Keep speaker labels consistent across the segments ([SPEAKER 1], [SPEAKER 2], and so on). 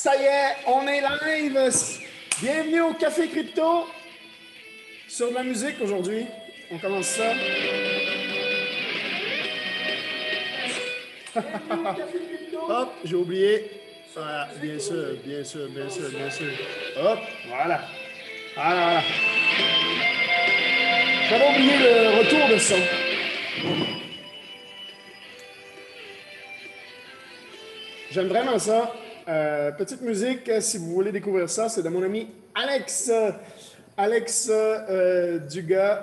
[SPEAKER 1] Ça y est, on est live. Bienvenue au Café Crypto. Sur de la musique aujourd'hui. On commence ça. Hop, j'ai oublié. Bien sûr, bien sûr, bien sûr, bien sûr. Hop, voilà. Voilà. J'avais oublié le retour de son. J'aime vraiment ça. Euh, petite musique, si vous voulez découvrir ça, c'est de mon ami Alex. Alex euh, Dugas,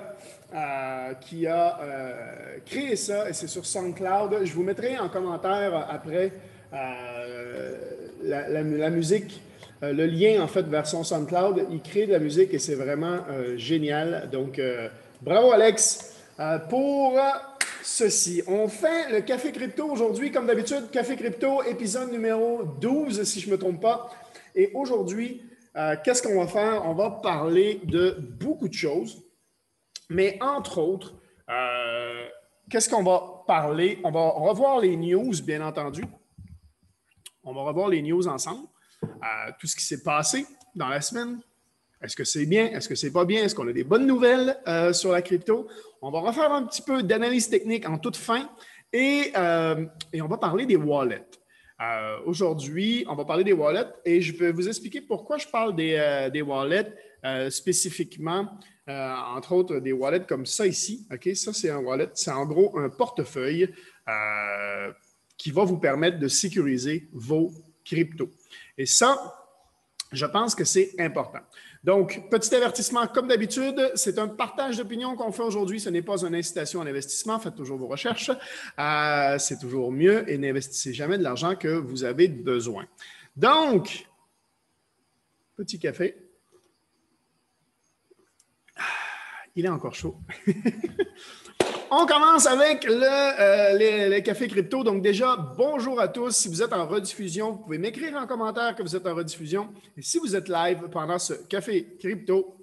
[SPEAKER 1] euh, qui a euh, créé ça, et c'est sur SoundCloud. Je vous mettrai en commentaire après euh, la, musique, euh, le lien en fait vers son SoundCloud. Il crée de la musique et c'est vraiment euh, génial. Donc, euh, bravo Alex euh, pour ceci. On fait le Café Crypto aujourd'hui, comme d'habitude, Café Crypto, épisode numéro 12, si je ne me trompe pas. Et aujourd'hui, euh, qu'est-ce qu'on va faire? On va parler de beaucoup de choses. Mais entre autres, euh, qu'est-ce qu'on va parler? On va revoir les news, bien entendu. On va revoir les news ensemble. Euh, tout ce qui s'est passé dans la semaine. Est-ce que c'est bien? Est-ce que c'est pas bien? Est-ce qu'on a des bonnes nouvelles euh, sur la crypto? On va refaire un petit peu d'analyse technique en toute fin et, euh, on va parler des wallets. Euh, Aujourd'hui, on va parler des wallets et je vais vous expliquer pourquoi je parle des, wallets spécifiquement, entre autres des wallets comme ça ici. OK, ça c'est un wallet, c'est en gros un portefeuille qui va vous permettre de sécuriser vos cryptos. Et ça, je pense que c'est important. Donc, petit avertissement, comme d'habitude, c'est un partage d'opinion qu'on fait aujourd'hui. Ce n'est pas une incitation à l'investissement. Faites toujours vos recherches. Euh, c'est toujours mieux et n'investissez jamais de l'argent que vous avez besoin. Donc, petit café. Ah, Il est encore chaud. On commence avec le, euh, cafés crypto. Donc déjà, bonjour à tous. Si vous êtes en rediffusion, vous pouvez m'écrire en commentaire que vous êtes en rediffusion. Et si vous êtes live pendant ce café crypto,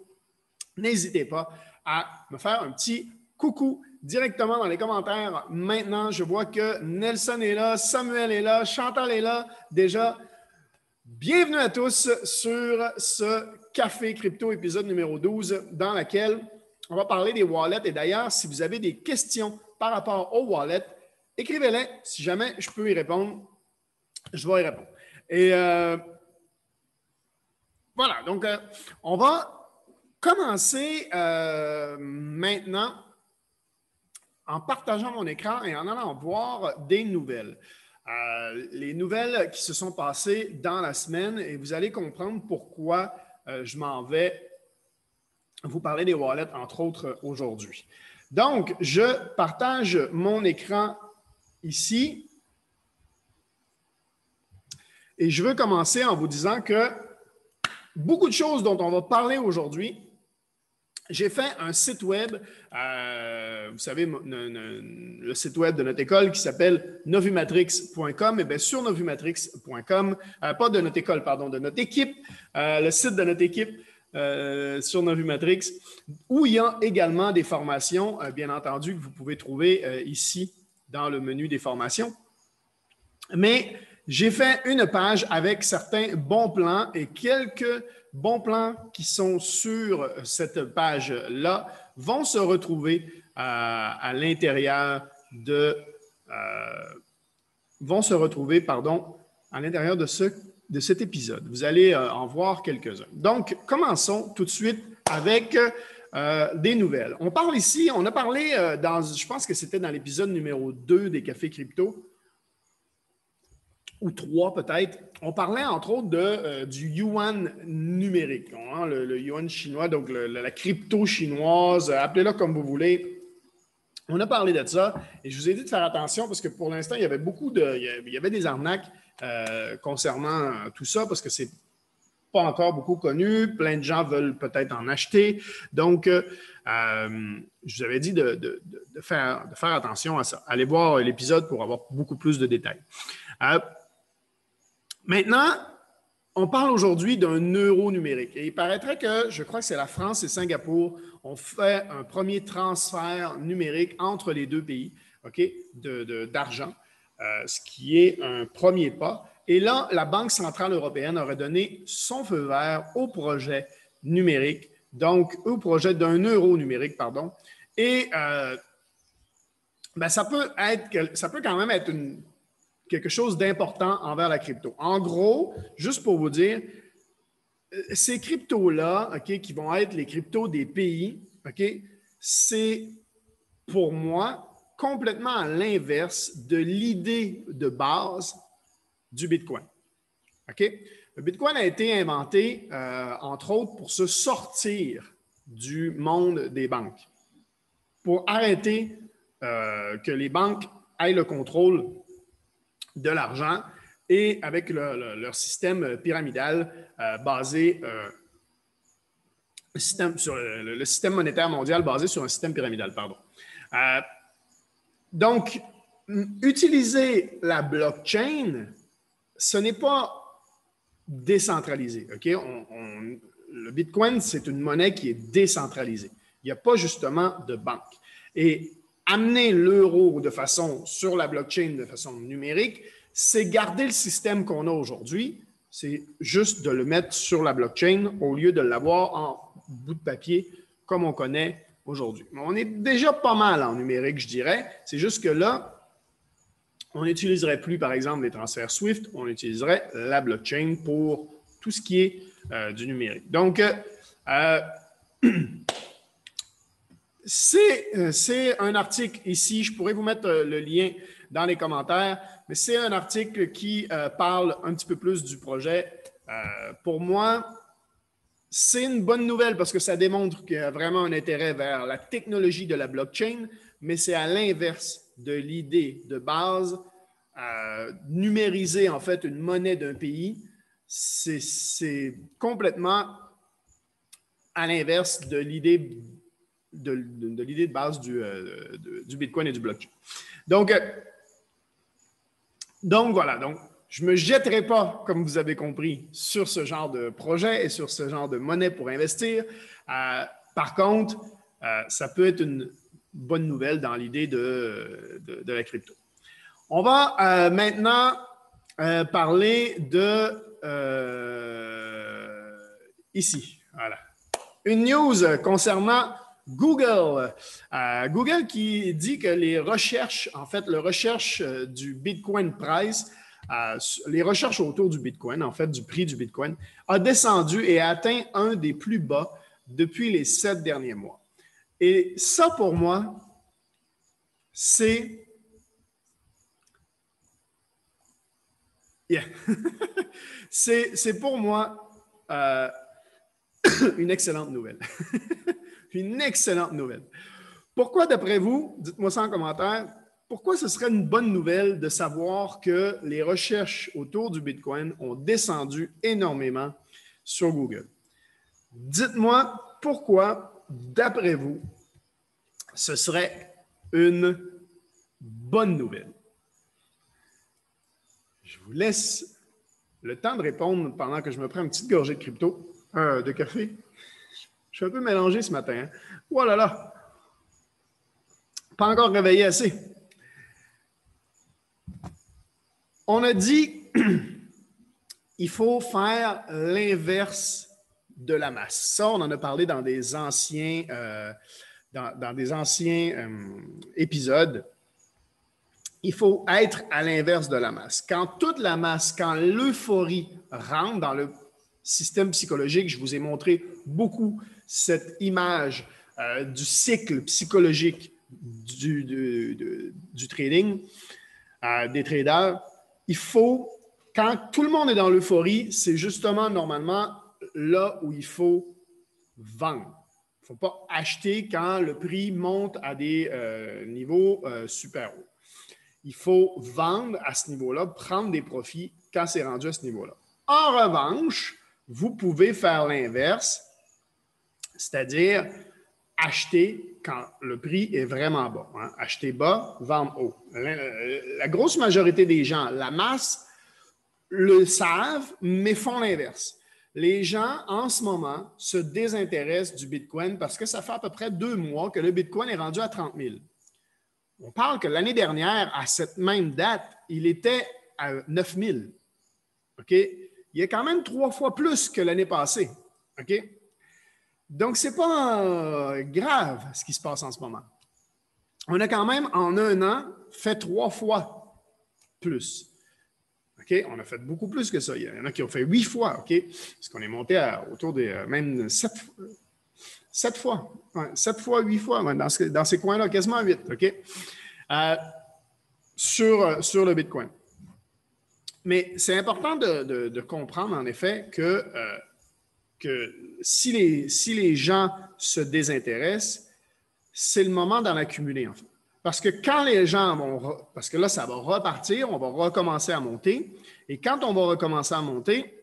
[SPEAKER 1] n'hésitez pas à me faire un petit coucou directement dans les commentaires. Maintenant, je vois que Nelson est là, Samuel est là, Chantal est là. Déjà, bienvenue à tous sur ce café crypto épisode numéro 12 dans lequel on va parler des wallets. Et d'ailleurs, si vous avez des questions par rapport aux wallets, écrivez-les. Si jamais je peux y répondre, je vais y répondre. Et euh, voilà, donc euh, on va commencer euh, maintenant en partageant mon écran et en allant voir des nouvelles. Les nouvelles qui se sont passées dans la semaine et vous allez comprendre pourquoi je m'en vais vous parler des wallets, entre autres, aujourd'hui. Donc, je partage mon écran ici et je veux commencer en vous disant que beaucoup de choses dont on va parler aujourd'hui, j'ai fait un site web, euh, vous savez, le site web de notre école qui s'appelle novumatrix.com. Et bien, sur novumatrix.com, euh, pas de notre école, pardon, de notre équipe, euh, le site de notre équipe euh, sur Novumatrix, où il y a également des formations, euh, bien entendu, que vous pouvez trouver euh, ici dans le menu des formations. Mais j'ai fait une page avec certains bons plans et quelques bons plans qui sont sur cette page-là vont se retrouver à l'intérieur de vont se retrouver, pardon, à l'intérieur de, ce, de cet épisode. Vous allez euh, en voir quelques-uns. Donc, commençons tout de suite avec euh, des nouvelles. On parle ici, on a parlé euh, dans, je pense que c'était dans l'épisode numéro 2 des Cafés Crypto, ou trois peut-être. On parlait entre autres du yuan numérique, hein, le, yuan chinois, donc la crypto chinoise, appelez-la comme vous voulez. On a parlé de ça et je vous ai dit de faire attention parce que pour l'instant, il y avait beaucoup de. Il y avait des arnaques euh, concernant euh, tout ça parce que c'est pas encore beaucoup connu. Plein de gens veulent peut-être en acheter. Donc, euh, je vous avais dit de, faire, attention à ça. Allez voir l'épisode pour avoir beaucoup plus de détails. Maintenant, on parle aujourd'hui d'un euro numérique. Et il paraîtrait que, je crois que c'est la France et Singapour, ont fait un premier transfert numérique entre les deux pays, d'argent, euh, ce qui est un premier pas. Et là, la Banque centrale européenne aurait donné son feu vert au projet numérique, donc au projet d'un euro numérique, pardon. Et euh, ben, ça, peut être, ça peut quand même être quelque chose d'important envers la crypto. En gros, juste pour vous dire, euh, ces cryptos-là, OK, qui vont être les cryptos des pays, c'est pour moi complètement à l'inverse de l'idée de base du Bitcoin. OK? Le Bitcoin a été inventé, euh, entre autres, pour se sortir du monde des banques, pour arrêter euh, que les banques aient le contrôle de l'argent et avec leur système pyramidal euh, basé le sur le, système monétaire mondial basé sur un système pyramidal, pardon. Donc, utiliser la blockchain ce n'est pas décentralisé. Le Bitcoin, c'est une monnaie qui est décentralisée. Il n'y a pas justement de banque. Et amener l'euro de façon sur la blockchain de façon numérique, c'est garder le système qu'on a aujourd'hui. C'est juste de le mettre sur la blockchain au lieu de l'avoir en bout de papier comme on connaît aujourd'hui. On est déjà pas mal en numérique, je dirais. C'est juste que là, on n'utiliserait plus, par exemple, les transferts SWIFT, on utiliserait la blockchain pour tout ce qui est euh, du numérique. Donc, euh, euh, c'est un article ici, je pourrais vous mettre le lien dans les commentaires, mais c'est un article qui parle un petit peu plus du projet. pour moi, c'est une bonne nouvelle parce que ça démontre qu'il y a vraiment un intérêt vers la technologie de la blockchain, mais c'est à l'inverse de l'idée de base, à numériser en fait une monnaie d'un pays, c'est complètement à l'inverse de l'idée de, base du, euh, du, Bitcoin et du blockchain. Donc, euh, donc voilà, donc je ne me jetterai pas, comme vous avez compris, sur ce genre de projet et sur ce genre de monnaie pour investir. Euh, par contre, ça peut être une, bonne nouvelle dans l'idée de, la crypto. On va euh, maintenant euh, parler de euh, ici. Voilà. Une news concernant Google. Google qui dit que les recherches, en fait, la recherche du Bitcoin price, les recherches autour du Bitcoin, en fait, du prix du Bitcoin, a descendu et a atteint un des plus bas depuis les sept derniers mois. Et ça, pour moi, c'est... c'est pour moi euh, une excellente nouvelle. une excellente nouvelle. Pourquoi, d'après vous, dites-moi ça en commentaire, pourquoi ce serait une bonne nouvelle de savoir que les recherches autour du Bitcoin ont descendu énormément sur Google? Dites-moi pourquoi, d'après vous, ce serait une bonne nouvelle. Je vous laisse le temps de répondre pendant que je me prends une petite gorgée de crypto, euh, de café. Je suis un peu mélangé ce matin. Hein? Oh là là! Pas encore réveillé assez. On a dit il faut faire l'inverse de la masse. Ça, on en a parlé dans des anciens, euh, euh, épisodes, il faut être à l'inverse de la masse. Quand toute la masse, quand l'euphorie rentre dans le système psychologique, je vous ai montré beaucoup cette image euh, du cycle psychologique du, trading, des traders, il faut, quand tout le monde est dans l'euphorie, c'est justement normalement là où il faut vendre. Il ne faut pas acheter quand le prix monte à des euh, niveaux euh, super hauts. Il faut vendre à ce niveau-là, prendre des profits quand c'est rendu à ce niveau-là. En revanche, vous pouvez faire l'inverse, c'est-à-dire acheter quand le prix est vraiment bas. Hein. Acheter bas, vendre haut. La, grosse majorité des gens, la masse, le savent, mais font l'inverse les gens, en ce moment, se désintéressent du Bitcoin parce que ça fait à peu près deux mois que le Bitcoin est rendu à 30 000. On parle que l'année dernière, à cette même date, il était à 9 000. OK? Il a quand même trois fois plus que l'année passée. OK? Donc, ce n'est pas grave ce qui se passe en ce moment. On a quand même, en un an, fait trois fois plus. OK? On a fait beaucoup plus que ça. Il y en a qui ont fait huit fois, OK? Parce qu'on est monté autour de euh, même sept, fois. sept fois, huit fois dans, ces coins-là, quasiment huit, OK? Euh, euh, sur le Bitcoin. Mais c'est important de, comprendre, en effet, que, que si, les, gens se désintéressent, c'est le moment d'en accumuler, en. Parce que quand les gens vont, parce que là, ça va repartir, on va recommencer à monter. Et quand on va recommencer à monter,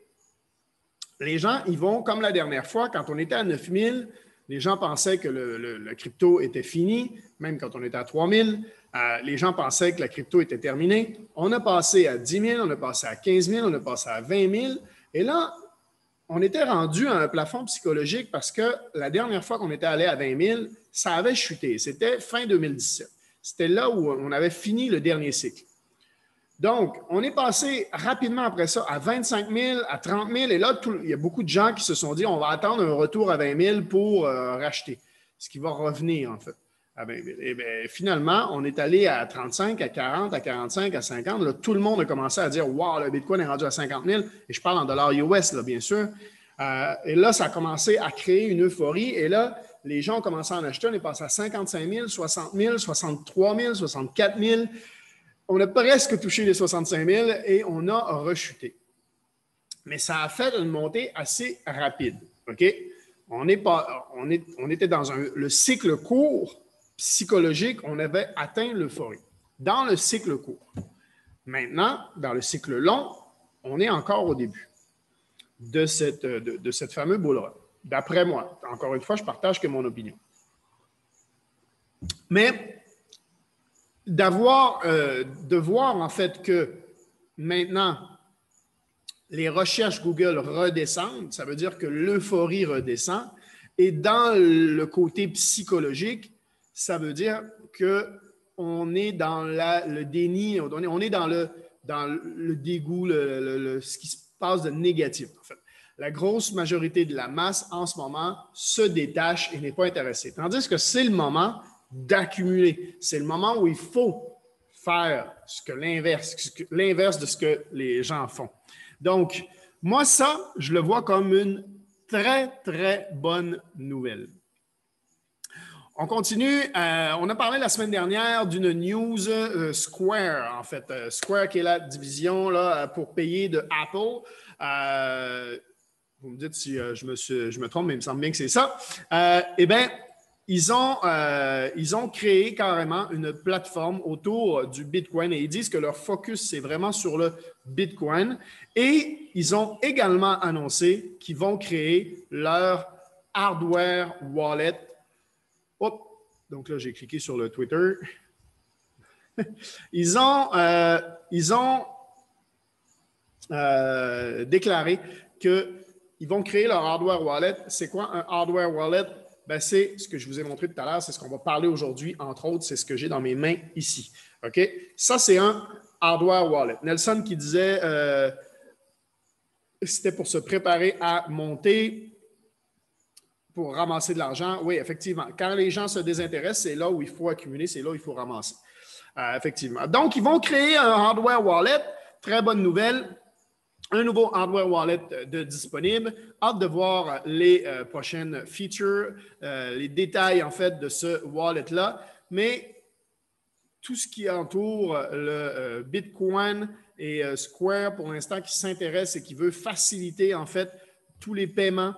[SPEAKER 1] les gens, ils vont, comme la dernière fois, quand on était à 9000, les gens pensaient que le, crypto était fini, même quand on était à 3000. Euh, les gens pensaient que la crypto était terminée. On a passé à 10 000, on a passé à 15 000, on a passé à 20 000. Et là, on était rendu à un plafond psychologique parce que la dernière fois qu'on était allé à 20 000, ça avait chuté. C'était fin 2017. C'était là où on avait fini le dernier cycle. Donc, on est passé rapidement après ça à 25 000, à 30 000, et là, il y a beaucoup de gens qui se sont dit on va attendre un retour à 20 000 pour euh, racheter, ce qui va revenir en fait à 20 000. Et bien, finalement, on est allé à 35, à 40, à 45, à 50. Là, tout le monde a commencé à dire Wow, le Bitcoin est rendu à 50 000, et je parle en dollars US, bien sûr. Euh, et là, ça a commencé à créer une euphorie, et là, les gens ont commencé à en acheter. On est passé à 55 000, 60 000, 63 000, 64 000. On a presque touché les 65 000 et on a rechuté. Mais ça a fait une montée assez rapide. OK? On, pas, on, est, on était dans le cycle court psychologique, on avait atteint l'euphorie. Dans le cycle court. Maintenant, dans le cycle long, on est encore au début de cette, de, de cette fameuse boule D'après moi. Encore une fois, je partage que mon opinion. Mais d'avoir, euh, de voir en fait que maintenant, les recherches Google redescendent, ça veut dire que l'euphorie redescend. Et dans le côté psychologique, ça veut dire qu'on est dans le déni, on est dans le, dans le dégoût, ce qui se passe de négatif, en fait la grosse majorité de la masse en ce moment se détache et n'est pas intéressée. Tandis que c'est le moment d'accumuler. C'est le moment où il faut faire ce que l'inverse, l'inverse de ce que les gens font. Donc, moi, ça, je le vois comme une très, très bonne nouvelle. On continue. Euh, on a parlé la semaine dernière d'une news euh, Square, en fait. Euh, Square qui est la division pour payer de Apple. Vous me dites si je, me trompe, mais il me semble bien que c'est ça. Eh bien, ils ont, ils ont créé carrément une plateforme autour du Bitcoin et ils disent que leur focus, c'est vraiment sur le Bitcoin. Et ils ont également annoncé qu'ils vont créer leur hardware wallet. Donc là, j'ai cliqué sur le Twitter. ils ont, ils ont déclaré que ils vont créer leur hardware wallet. C'est quoi un hardware wallet? Ben, c'est ce que je vous ai montré tout à l'heure, c'est ce qu'on va parler aujourd'hui, entre autres, c'est ce que j'ai dans mes mains ici. OK? Ça, c'est un hardware wallet. Nelson qui disait euh, c'était pour se préparer à monter, pour ramasser de l'argent. Oui, effectivement. Quand les gens se désintéressent, c'est là où il faut accumuler, c'est là où il faut ramasser. Euh, effectivement. Donc, ils vont créer un hardware wallet. Très bonne nouvelle un nouveau hardware wallet de disponible. Hâte de voir les euh, prochaines features, euh, les détails en fait de ce wallet-là. Mais tout ce qui entoure le euh, Bitcoin et Square pour l'instant qui s'intéresse et qui veut faciliter en fait tous les paiements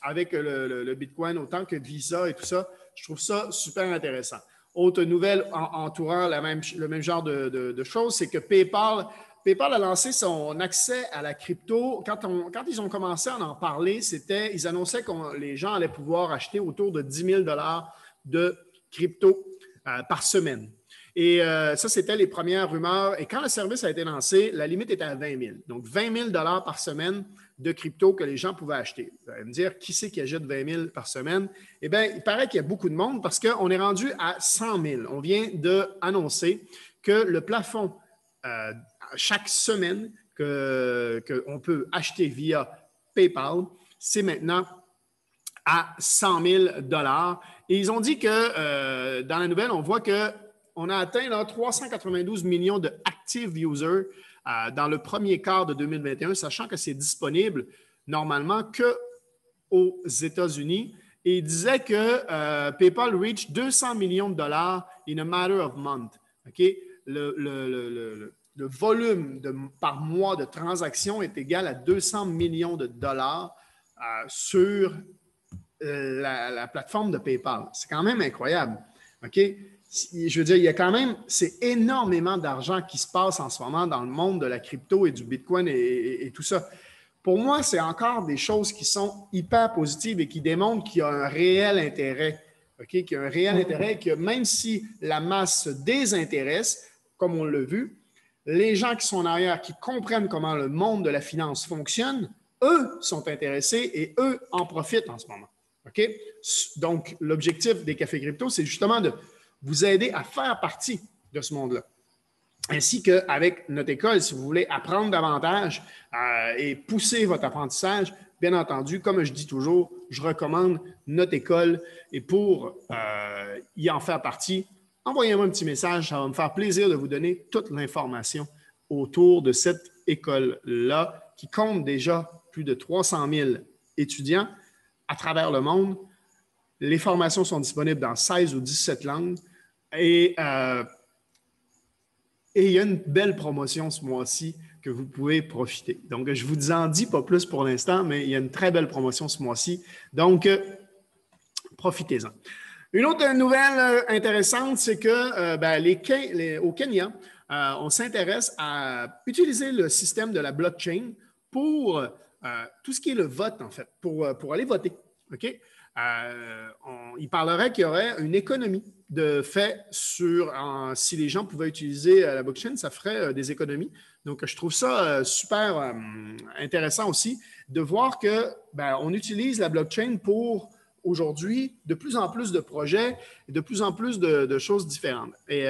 [SPEAKER 1] avec le, Bitcoin autant que Visa et tout ça, je trouve ça super intéressant. Autre nouvelle entourant le même genre de, de choses, c'est que PayPal PayPal a lancé son accès à la crypto. Quand, ils ont commencé à en parler, c'était, ils annonçaient que les gens allaient pouvoir acheter autour de 10 000 de crypto euh, par semaine. Et euh, ça, c'était les premières rumeurs. Et quand le service a été lancé, la limite était à 20 000. Donc, 20 000 par semaine de crypto que les gens pouvaient acheter. Vous allez me dire, qui c'est qui achète 20 000 par semaine? Eh bien, il paraît qu'il y a beaucoup de monde parce qu'on est rendu à 100 000. On vient d'annoncer que le plafond euh, chaque semaine qu'on peut acheter via PayPal, c'est maintenant à 100 000 Et ils ont dit que euh, dans la nouvelle, on voit qu'on a atteint là, 392 millions de active users euh, dans le premier quart de 2021, sachant que c'est disponible normalement que aux États-Unis. Et il disait que euh, PayPal reach 200 millions de dollars in a matter of month. Le, volume par mois de transactions est égal à 200 millions de dollars sur la, plateforme de PayPal. C'est quand même incroyable. OK? Je veux dire, il y a quand même, c'est énormément d'argent qui se passe en ce moment dans le monde de la crypto et du Bitcoin et, tout ça. Pour moi, c'est encore des choses qui sont hyper positives et qui démontrent qu'il y a un réel intérêt. OK? Qu'il y a un réel intérêt, que même si la masse se désintéresse, comme on l'a vu, les gens qui sont en arrière, qui comprennent comment le monde de la finance fonctionne, eux sont intéressés et eux en profitent en ce moment. OK? Donc, l'objectif des cafés crypto, c'est justement de vous aider à faire partie de ce monde-là. Ainsi qu'avec notre école, si vous voulez apprendre davantage euh, et pousser votre apprentissage, bien entendu, comme je dis toujours, je recommande notre école. Et pour euh, y en faire partie, envoyez-moi un petit message. Ça va me faire plaisir de vous donner toute l'information autour de cette école-là qui compte déjà plus de 300 000 étudiants à travers le monde. Les formations sont disponibles dans 16 ou 17 langues. Et, euh, et il y a une belle promotion ce mois-ci que vous pouvez profiter. Donc, je ne vous en dis pas plus pour l'instant, mais il y a une très belle promotion ce mois-ci. Donc, euh, profitez-en. Une autre nouvelle euh, intéressante, c'est que ben, au Kenya, on s'intéresse à utiliser le système de la blockchain pour tout ce qui est le vote, en fait, pour, pour aller voter. OK? Il parlerait qu'il y aurait une économie de fait sur si les gens pouvaient utiliser la blockchain, ça ferait des économies. Donc, je trouve ça super intéressant aussi de voir que ben, on utilise la blockchain pour aujourd'hui de plus en plus de projets et de plus en plus de, de choses différentes. Et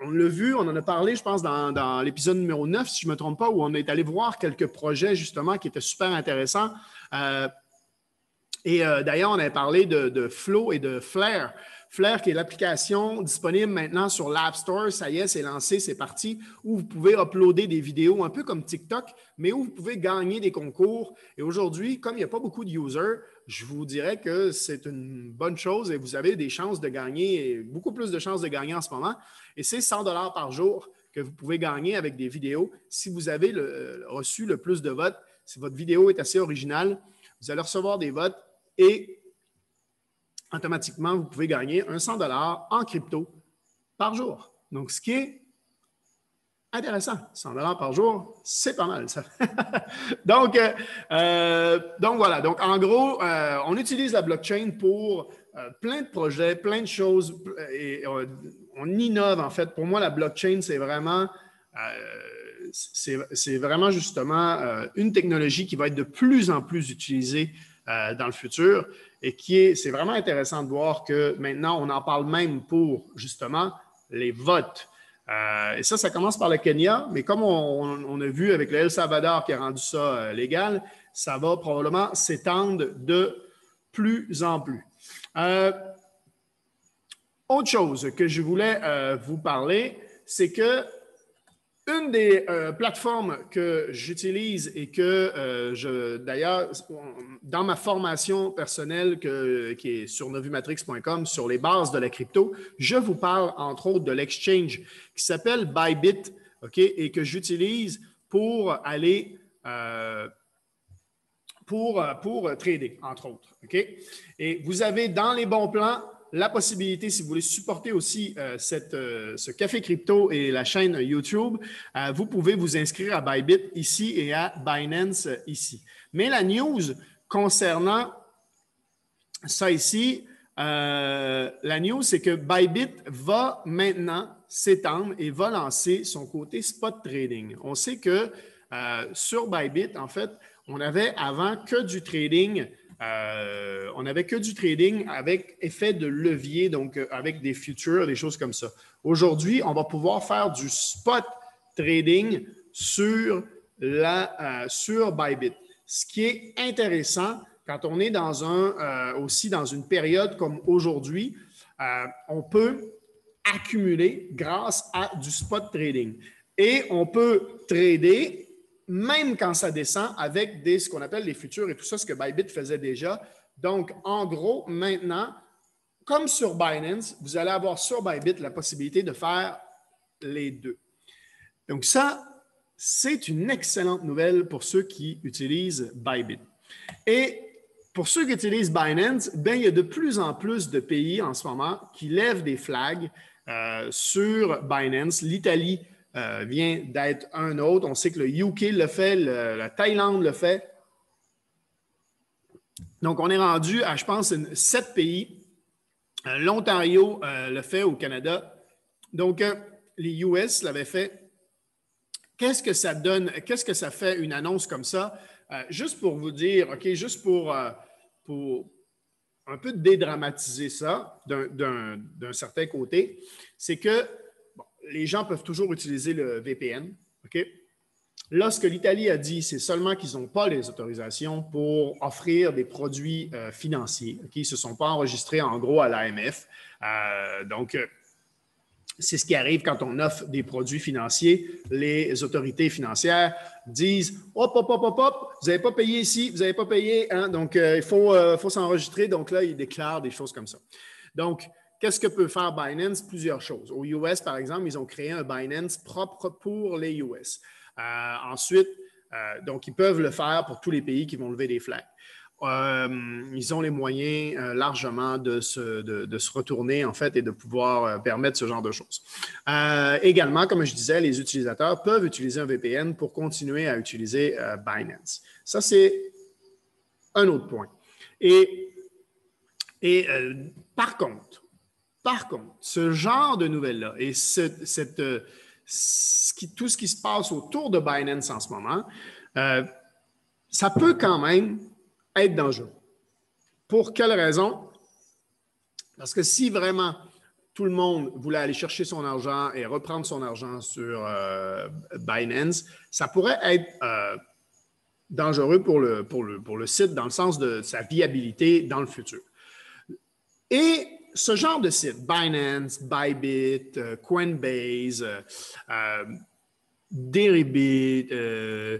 [SPEAKER 1] on l'a vu, on en a parlé, je pense, dans, l'épisode numéro 9, si je ne me trompe pas, où on est allé voir quelques projets, justement, qui étaient super intéressants. Euh, et euh, d'ailleurs, on avait parlé de, Flow et de Flare. Flare, qui est l'application disponible maintenant sur l'App Store, ça y est, c'est lancé, c'est parti, où vous pouvez uploader des vidéos un peu comme TikTok, mais où vous pouvez gagner des concours. Et aujourd'hui, comme il n'y a pas beaucoup de users, je vous dirais que c'est une bonne chose et vous avez des chances de gagner, beaucoup plus de chances de gagner en ce moment. Et c'est 100 dollars par jour que vous pouvez gagner avec des vidéos. Si vous avez reçu le plus de votes, si votre vidéo est assez originale, vous allez recevoir des votes et automatiquement, vous pouvez gagner un 100 dollars en crypto par jour. Donc, ce qui est intéressant. 100 dollars par jour, c'est pas mal, ça. donc, euh, euh, donc, voilà. Donc, en gros, euh, on utilise la blockchain pour plein de projets, plein de choses. Et on innove, en fait. Pour moi, la blockchain, c'est vraiment, c'est vraiment justement une technologie qui va être de plus en plus utilisée dans le futur et qui est, c'est vraiment intéressant de voir que maintenant, on en parle même pour justement les votes. Euh, et ça, ça commence par le Kenya, mais comme on, a vu avec le El Salvador qui a rendu ça euh, légal, ça va probablement s'étendre de plus en plus. Euh, autre chose que je voulais vous parler, c'est que une des euh, plateformes que j'utilise et que euh, je, d'ailleurs, dans ma formation personnelle qui est sur novumatrix.com sur les bases de la crypto, je vous parle entre autres de l'exchange qui s'appelle Bybit, OK, et que j'utilise pour aller euh, pour, pour trader, entre autres. OK? Et vous avez dans les bons plans la possibilité, si vous voulez supporter aussi euh, euh, ce café crypto et la chaîne YouTube, euh, vous pouvez vous inscrire à Bybit ici et à Binance ici. Mais la news concernant ça ici, la news, c'est que Bybit va maintenant s'étendre et va lancer son côté spot trading. On sait que sur Bybit, en fait, on avait avant que du trading euh, on n'avait que du trading avec effet de levier, donc euh, avec des futures, des choses comme ça. Aujourd'hui, on va pouvoir faire du spot trading sur, la, sur Bybit. Ce qui est intéressant quand on est dans un, aussi dans une période comme aujourd'hui, on peut accumuler grâce à du spot trading. Et on peut trader même quand ça descend avec des, ce qu'on appelle les futurs et tout ça, ce que Bybit faisait déjà. Donc, en gros, maintenant, comme sur Binance, vous allez avoir sur Bybit la possibilité de faire les deux. Donc, ça, c'est une excellente nouvelle pour ceux qui utilisent Bybit. Et pour ceux qui utilisent Binance, ben, il y a de plus en plus de pays en ce moment qui lèvent des flags euh, sur Binance. L'Italie euh, vient d'être un autre. On sait que le UK le fait, la Thaïlande le fait. Donc, on est rendu à, je pense, sept pays. Euh, L'Ontario le fait au Canada. Donc, les US l'avaient fait. Qu'est-ce que ça donne? Qu'est-ce que ça fait une annonce comme ça? juste pour vous dire, OK, juste pour, pour, un peu dédramatiser ça d'un certain côté, c'est que les gens peuvent toujours utiliser le VPN. OK? Là, ce que l'Italie a dit, c'est seulement qu'ils n'ont pas les autorisations pour offrir des produits euh, financiers. Ils ne se sont pas enregistrés en gros à l'AMF. Euh, donc, euh, c'est ce qui arrive quand on offre des produits financiers. Les autorités financières disent Hop, hop, hop, hop, hop, vous n'avez pas payé ici, vous n'avez pas payé, hein? donc il faut, faut s'enregistrer. Donc là, ils déclarent des choses comme ça. Donc, qu'est-ce que peut faire Binance? Plusieurs choses. Aux US, par exemple, ils ont créé un Binance propre pour les US. Euh, ensuite, donc, ils peuvent le faire pour tous les pays qui vont lever des flags. Euh, ils ont les moyens euh, largement de se, de, se, retourner, en fait, et de pouvoir euh, permettre ce genre de choses. également, comme je disais, les utilisateurs peuvent utiliser un VPN pour continuer à utiliser Binance. Ça, c'est un autre point. Et, et par contre, par contre, ce genre de nouvelles-là et qui, tout ce qui se passe autour de Binance en ce moment, ça peut quand même être dangereux. Pour quelle raison? Parce que si vraiment tout le monde voulait aller chercher son argent et reprendre son argent sur euh, Binance, ça pourrait être euh, dangereux pour, le, pour le site dans le sens de sa viabilité dans le futur. Et ce genre de site, Binance, Bybit, euh, Coinbase, Deribit, euh,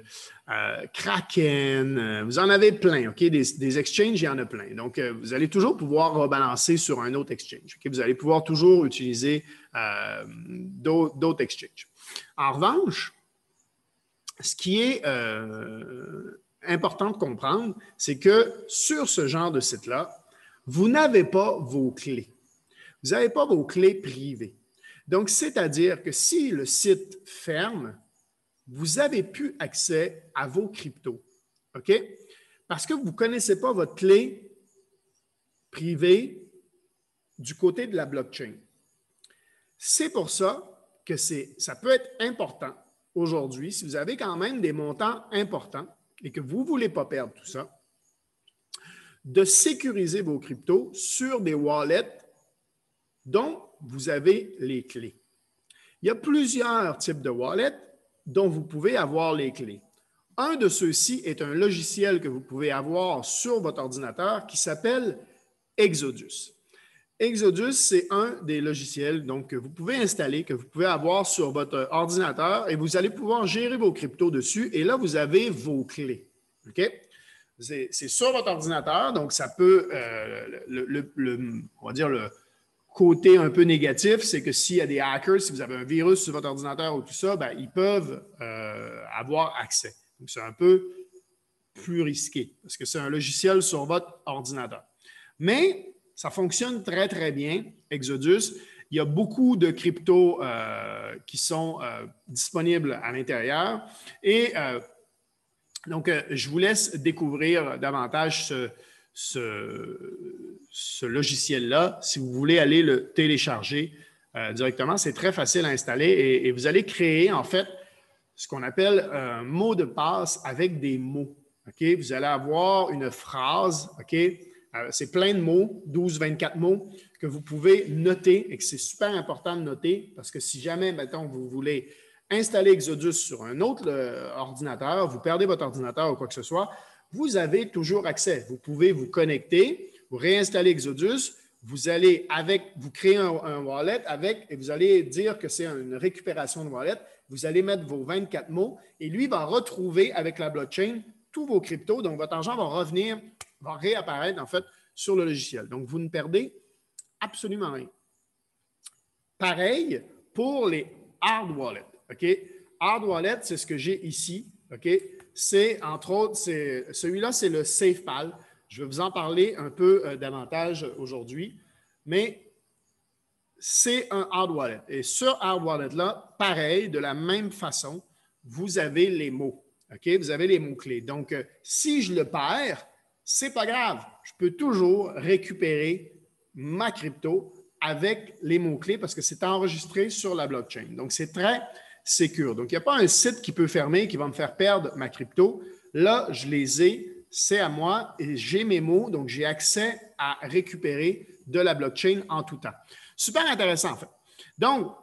[SPEAKER 1] euh, Kraken, euh, vous en avez plein, OK? Des, exchanges, il y en a plein. Donc, vous allez toujours pouvoir rebalancer sur un autre exchange. Vous allez pouvoir toujours utiliser d'autres exchanges. En revanche, ce qui est important de comprendre, c'est que sur ce genre de site-là, vous n'avez pas vos clés. Vous n'avez pas vos clés privées. Donc, c'est-à-dire que si le site ferme, vous avez plus accès à vos cryptos. OK? Parce que vous ne connaissez pas votre clé privée du côté de la blockchain. C'est pour ça que ça peut être important aujourd'hui, si vous avez quand même des montants importants et que vous ne voulez pas perdre tout ça, de sécuriser vos cryptos sur des wallets dont vous avez les clés. Il y a plusieurs types de wallets dont vous pouvez avoir les clés. Un de ceux-ci est un logiciel que vous pouvez avoir sur votre ordinateur qui s'appelle Exodus. Exodus, c'est un des logiciels donc, que vous pouvez installer, que vous pouvez avoir sur votre ordinateur et vous allez pouvoir gérer vos cryptos dessus. Et là, vous avez vos clés. C'est sur votre ordinateur, donc ça peut, euh, on va dire, le, côté un peu négatif, c'est que s'il y a des hackers, si vous avez un virus sur votre ordinateur ou tout ça, ben, ils peuvent euh, avoir accès. Donc, c'est un peu plus risqué parce que c'est un logiciel sur votre ordinateur. Mais ça fonctionne très, très bien, Exodus. Il y a beaucoup de cryptos euh, qui sont disponibles à l'intérieur. Et donc, je vous laisse découvrir davantage ce, ce, logiciel-là, si vous voulez aller le télécharger euh, directement, c'est très facile à installer et, vous allez créer en fait ce qu'on appelle un mot de passe avec des mots. Vous allez avoir une phrase, OK? Euh, c'est plein de mots, 12, 24 mots que vous pouvez noter et que c'est super important de noter parce que si jamais, mettons, vous voulez installez Exodus sur un autre ordinateur, vous perdez votre ordinateur ou quoi que ce soit, vous avez toujours accès. Vous pouvez vous connecter, vous réinstaller Exodus, vous allez avec, vous créez un, wallet avec, et vous allez dire que c'est une récupération de wallet. Vous allez mettre vos 24 mots et lui va retrouver avec la blockchain tous vos cryptos. Donc, votre argent va revenir, va réapparaître en fait sur le logiciel. Donc, vous ne perdez absolument rien. Pareil pour les hard wallets. OK? Hard wallet, c'est ce que j'ai ici. OK? C'est, entre autres, celui-là, c'est le SafePal. Je vais vous en parler un peu euh, davantage aujourd'hui, mais c'est un hard wallet. Et ce hard wallet-là, pareil, de la même façon, vous avez les mots. OK? Vous avez les mots-clés. Donc, euh, si je le perds, c'est pas grave. Je peux toujours récupérer ma crypto avec les mots-clés parce que c'est enregistré sur la blockchain. Donc, c'est très Donc, il n'y a pas un site qui peut fermer qui va me faire perdre ma crypto. Là, je les ai, c'est à moi et j'ai mes mots, donc j'ai accès à récupérer de la blockchain en tout temps. Super intéressant, en fait. Donc,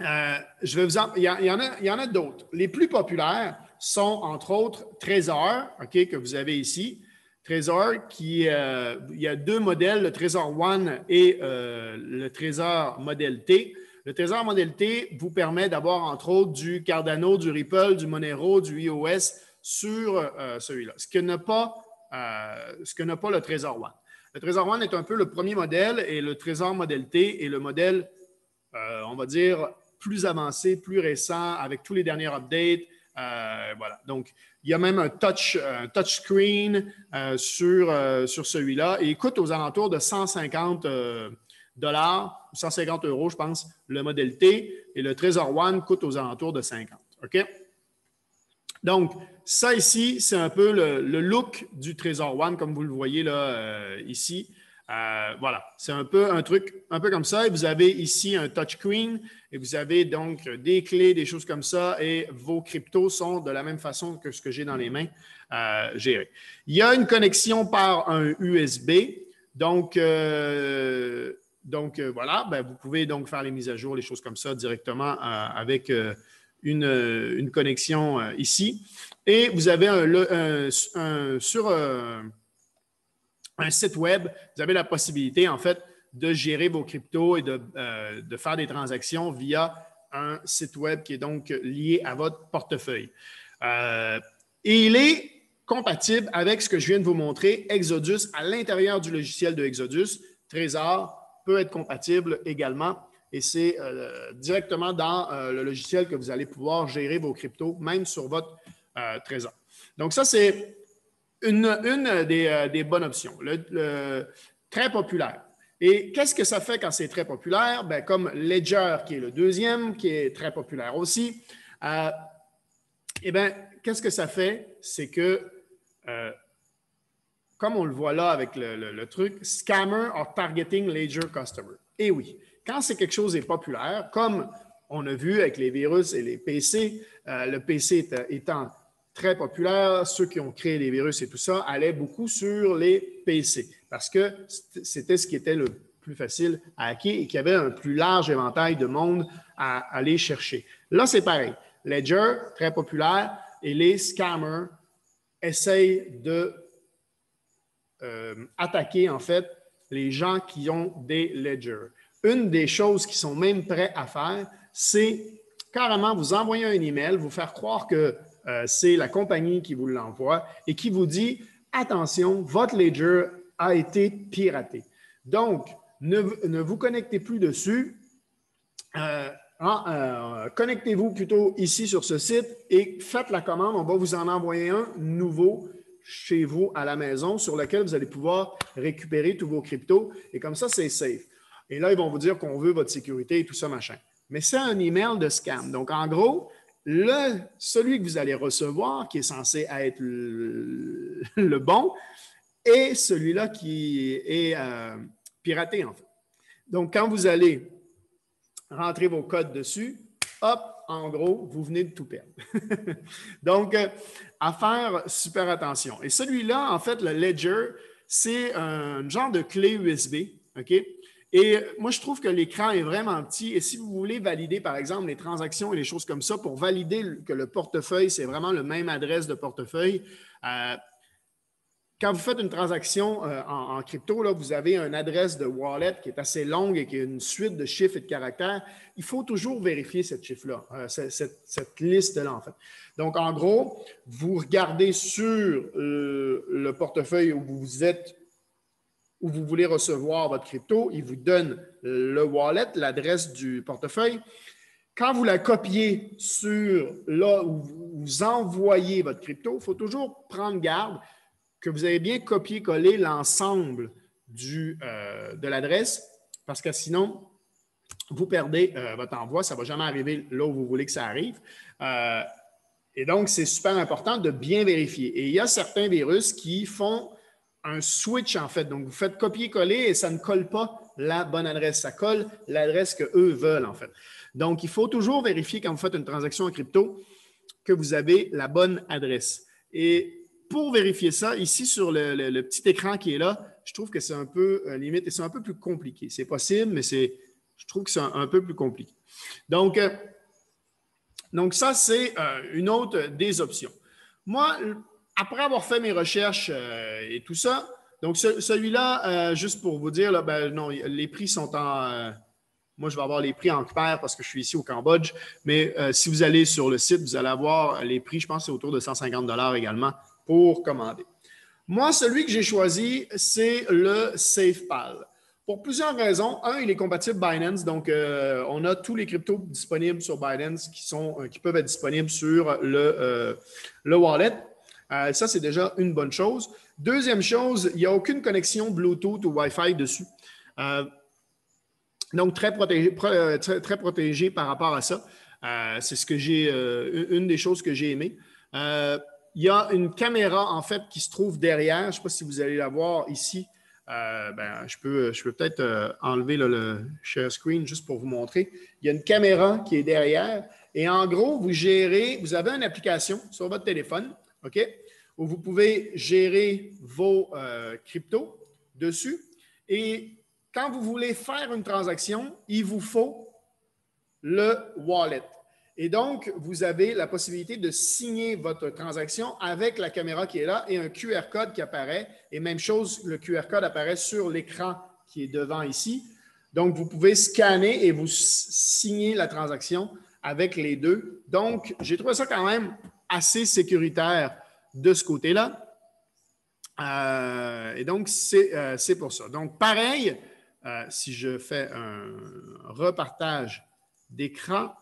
[SPEAKER 1] euh, je vais vous en, il, y en a, y en a d'autres. Les plus populaires sont, entre autres, Trésor, OK, que vous avez ici. Trésor, qui, euh, il y a deux modèles, le Trésor One et euh, le Trésor Modèle T. Le Trésor Modèle T vous permet d'avoir, entre autres, du Cardano, du Ripple, du Monero, du iOS sur euh, celui-là, ce que n'a pas, n'a pas le Trésor One. Le Trésor One est un peu le premier modèle et le Trésor Modèle T est le modèle, on va dire, plus avancé, plus récent, avec tous les derniers updates. voilà. Donc, il y a même un touch, screen euh, sur, euh, sur celui-là et il coûte aux alentours de 150 euh, dollars, 150 euros, je pense, le modèle T et le Trésor One coûte aux alentours de 50. OK? Donc, ça ici, c'est un peu le, look du Trésor One, comme vous le voyez là, ici. Euh, voilà, c'est un peu un truc un peu comme ça. Et vous avez ici un touchscreen et vous avez donc des clés, des choses comme ça. Et vos cryptos sont de la même façon que ce que j'ai dans les mains euh. Il y a une connexion par un USB. Donc, euh, donc voilà, ben, vous pouvez donc faire les mises à jour, les choses comme ça directement avec une, une, connexion ici. Et vous avez sur un site web, vous avez la possibilité, en fait, de gérer vos cryptos et de, euh, faire des transactions via un site web qui est donc lié à votre portefeuille. Euh, et il est compatible avec ce que je viens de vous montrer, Exodus, à l'intérieur du logiciel de Exodus. Trésor peut être compatible également et c'est euh, directement dans le logiciel que vous allez pouvoir gérer vos cryptos, même sur votre Trésor. Donc ça, c'est une, euh, des, bonnes options, très populaire. Et qu'est-ce que ça fait quand c'est très populaire? Ben, comme Ledger, qui est le deuxième, qui est très populaire aussi, euh, eh bien, qu'est-ce que ça fait? C'est que, euh, comme on le voit là avec le, truc, scammer or targeting Ledger customer. Et oui, quand c'est quelque chose est populaire, comme on a vu avec les virus et les PC, le PC étant très populaire, ceux qui ont créé les virus et tout ça, allaient beaucoup sur les PC parce que c'était ce qui était le plus facile à hacker et qu'il y avait un plus large éventail de monde à aller chercher. Là, c'est pareil. Ledger, très populaire, et les scammers essayent de euh, attaquer, en fait, les gens qui ont des ledgers. Une des choses qu'ils sont même prêts à faire, c'est carrément vous envoyer un email, vous faire croire que euh, c'est la compagnie qui vous l'envoie et qui vous dit attention, votre ledger a été piraté. Donc, ne, vous connectez plus dessus. Euh, connectez-vous plutôt ici sur ce site et faites la commande. On va vous en envoyer un nouveau chez vous à la maison sur lequel vous allez pouvoir récupérer tous vos cryptos. Et comme ça, c'est safe. Et là, ils vont vous dire qu'on veut votre sécurité et tout ça, machin. Mais c'est un email de scam. Donc, en gros, le, celui que vous allez recevoir, qui est censé être le, bon, est celui-là qui est euh, piraté, en fait. Donc, quand vous allez rentrer vos codes dessus, hop, en gros, vous venez de tout perdre. Donc, euh, à faire super attention. Et celui-là, en fait, le Ledger, c'est un genre de clé USB, OK? Et moi, je trouve que l'écran est vraiment petit. Et si vous voulez valider, par exemple, les transactions et les choses comme ça, pour valider que le portefeuille, c'est vraiment le même adresse de portefeuille, euh, quand vous faites une transaction euh, en, crypto, là, vous avez une adresse de wallet qui est assez longue et qui a une suite de chiffres et de caractères. Il faut toujours vérifier cette chiffre-là, euh, cette, liste-là, en fait. Donc, en gros, vous regardez sur le portefeuille où vous êtes où vous voulez recevoir votre crypto, il vous donne le wallet, l'adresse du portefeuille. Quand vous la copiez sur là où vous envoyez votre crypto, il faut toujours prendre garde que vous avez bien copié-collé l'ensemble euh, de l'adresse, parce que sinon, vous perdez euh, votre envoi. Ça ne va jamais arriver là où vous voulez que ça arrive. Euh, et donc, c'est super important de bien vérifier. Et il y a certains virus qui font un switch, en fait. Donc, vous faites copier-coller et ça ne colle pas la bonne adresse. Ça colle l'adresse qu'eux veulent, en fait. Donc, il faut toujours vérifier quand vous faites une transaction en crypto que vous avez la bonne adresse. Et pour vérifier ça, ici sur le, petit écran qui est là, je trouve que c'est un peu euh, limite et c'est un peu plus compliqué. C'est possible, mais c'est, je trouve que c'est un, peu plus compliqué. Donc, euh, donc ça, c'est euh, une autre des options. Moi, après avoir fait mes recherches et tout ça, donc celui-là, juste pour vous dire, ben, non, les prix sont en. Moi, je vais avoir les prix en clair parce que je suis ici au Cambodge. Mais si vous allez sur le site, vous allez avoir les prix, je pense, c'est autour de 150 dollars également pour commander. Moi, celui que j'ai choisi, c'est le SafePal. Pour plusieurs raisons. Un, il est compatible Binance, donc on a tous les cryptos disponibles sur Binance qui, sont, qui peuvent être disponibles sur le, le wallet. Euh, ça, c'est déjà une bonne chose. Deuxième chose, il n'y a aucune connexion Bluetooth ou Wi-Fi dessus. Euh, donc, très protégé, euh, très, protégé par rapport à ça. c'est ce que j'ai, une des choses que j'ai aimées. Il y a une caméra, en fait, qui se trouve derrière. Je ne sais pas si vous allez la voir ici. ben, je peux, je peux peut-être enlever le share screen juste pour vous montrer. Il y a une caméra qui est derrière. Et en gros, vous gérez, vous avez une application sur votre téléphone OK? Où vous pouvez gérer vos euh, cryptos dessus. Et quand vous voulez faire une transaction, il vous faut le wallet. Et donc, vous avez la possibilité de signer votre transaction avec la caméra qui est là et un QR code qui apparaît. Et même chose, le QR code apparaît sur l'écran qui est devant ici. Donc, vous pouvez scanner et vous signer la transaction avec les deux. Donc, j'ai trouvé ça quand même assez sécuritaire de ce côté-là. Euh, et donc, euh, c'est pour ça. Donc, pareil, euh, si je fais un repartage d'écran,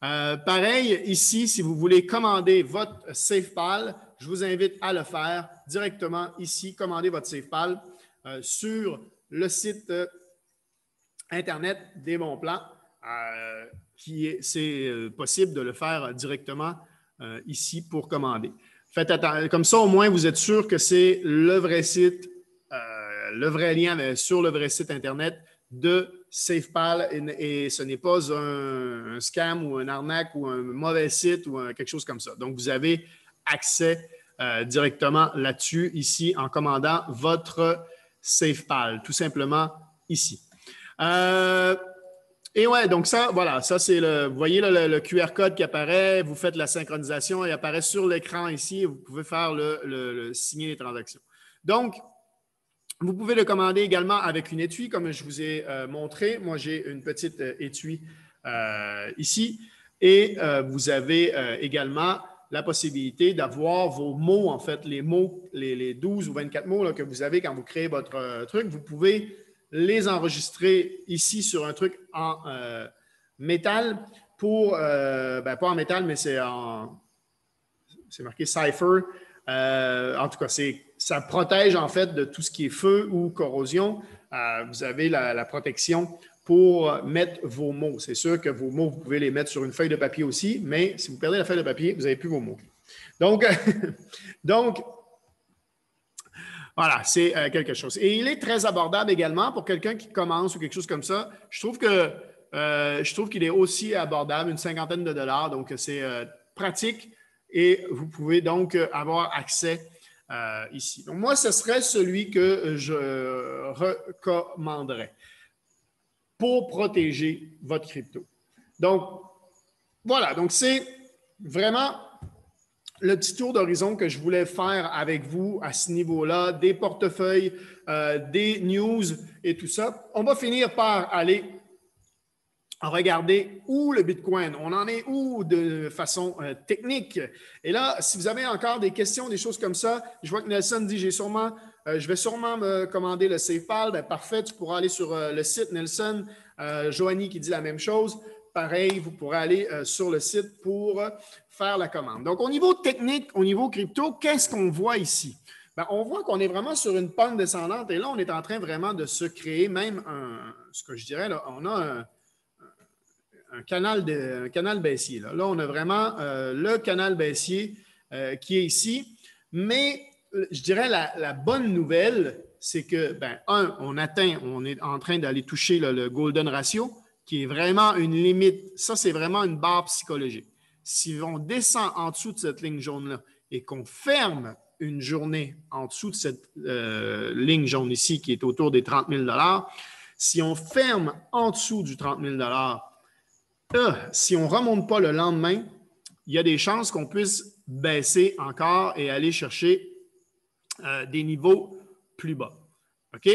[SPEAKER 1] pareil, ici, si vous voulez commander votre SafePal, je vous invite à le faire directement ici, commander votre SafePal sur le site Internet des bons plans. c'est possible de le faire directement euh, ici pour commander. Faites attention. Comme ça, au moins, vous êtes sûr que c'est le vrai site, euh, le vrai lien sur le vrai site Internet de SafePal et, ce n'est pas un, scam ou un arnaque ou un mauvais site ou quelque chose comme ça. Donc, vous avez accès euh, directement là-dessus, ici, en commandant votre SafePal, tout simplement ici. Et ouais, donc ça, voilà, ça c'est le, vous voyez le, QR code qui apparaît, vous faites la synchronisation, il apparaît sur l'écran ici et vous pouvez faire le, signer les transactions. Donc, vous pouvez le commander également avec une étui, comme je vous ai euh, montré. Moi, j'ai une petite euh, étui euh, ici et vous avez également la possibilité d'avoir vos mots, en fait, les mots, les, 12 ou 24 mots que vous avez quand vous créez votre truc. Vous pouvez les enregistrer ici sur un truc en métal pour, ben, pas en métal, mais c'est en, c'est marqué Cypher. Euh, en tout cas, c'est, ça protège en fait de tout ce qui est feu ou corrosion. vous avez la, protection pour mettre vos mots. C'est sûr que vos mots, vous pouvez les mettre sur une feuille de papier aussi, mais si vous perdez la feuille de papier, vous n'avez plus vos mots. Donc, donc voilà, c'est euh, quelque chose. Et il est très abordable également pour quelqu'un qui commence ou quelque chose comme ça. Je trouve que euh, je trouve qu'il est aussi abordable, une cinquantaine de dollars. Donc, c'est euh, pratique et vous pouvez donc avoir accès ici. Donc, moi, ce serait celui que je recommanderais. pour protéger votre crypto. Donc, voilà. Donc, c'est vraiment le petit tour d'horizon que je voulais faire avec vous à ce niveau-là, des portefeuilles, euh, des news et tout ça. On va finir par aller regarder où le Bitcoin, on en est où de façon euh, technique. Et là, si vous avez encore des questions, des choses comme ça, je vois que Nelson dit, j'ai sûrement, euh, je vais sûrement me commander le SafePal. Ben, parfait, tu pourras aller sur le site Nelson. Joanie qui dit la même chose. Pareil, vous pourrez aller sur le site pour faire la commande. Donc, au niveau technique, au niveau crypto, qu'est-ce qu'on voit ici? Ben, on voit qu'on est vraiment sur une pente descendante et là, on est en train vraiment de se créer même un, ce que je dirais, là, on a un, canal, de, canal baissier. Là. on a vraiment euh, le canal baissier euh, qui est ici. Mais je dirais la, bonne nouvelle, c'est que, ben, un, on atteint, on est en train d'aller toucher le golden ratio, qui est vraiment une limite. Ça, c'est vraiment une barre psychologique si on descend en dessous de cette ligne jaune-là et qu'on ferme une journée en dessous de cette euh, ligne jaune ici qui est autour des 30 000 si on ferme en dessous du 30 000 si on ne remonte pas le lendemain, il y a des chances qu'on puisse baisser encore et aller chercher euh, des niveaux plus bas. OK?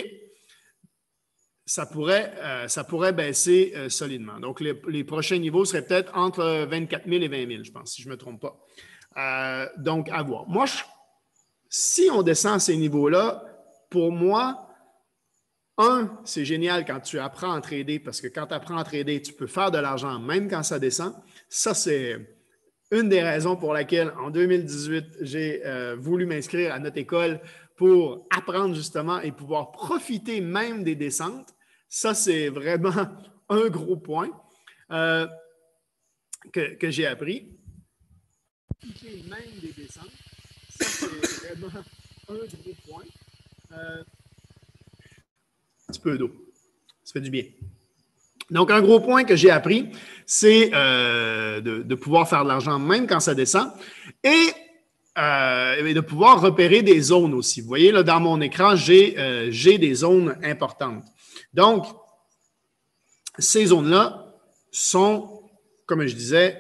[SPEAKER 1] ça pourrait, euh, ça pourrait baisser euh, solidement. Donc, les, prochains niveaux seraient peut-être entre 24 000 et 20 000, je pense, si je ne me trompe pas. Donc, à voir. Moi, si on descend à ces niveaux-là, pour moi, un, c'est génial quand tu apprends à trader, parce que quand tu apprends à trader, tu peux faire de l'argent même quand ça descend. Ça, c'est une des raisons pour laquelle, en 2018, j'ai voulu m'inscrire à notre école pour apprendre justement et pouvoir profiter même des descentes. Ça, c'est vraiment un gros point euh, que, j'ai appris. Même des descentes. Ça, c'est vraiment un gros point. Euh, petit peu d'eau. Ça fait du bien. Donc, un gros point que j'ai appris, c'est euh, de, pouvoir faire de l'argent même quand ça descend. Et euh, de pouvoir repérer des zones aussi. Vous voyez, là, dans mon écran, j'ai euh, des zones importantes. Donc, ces zones-là sont, comme je disais,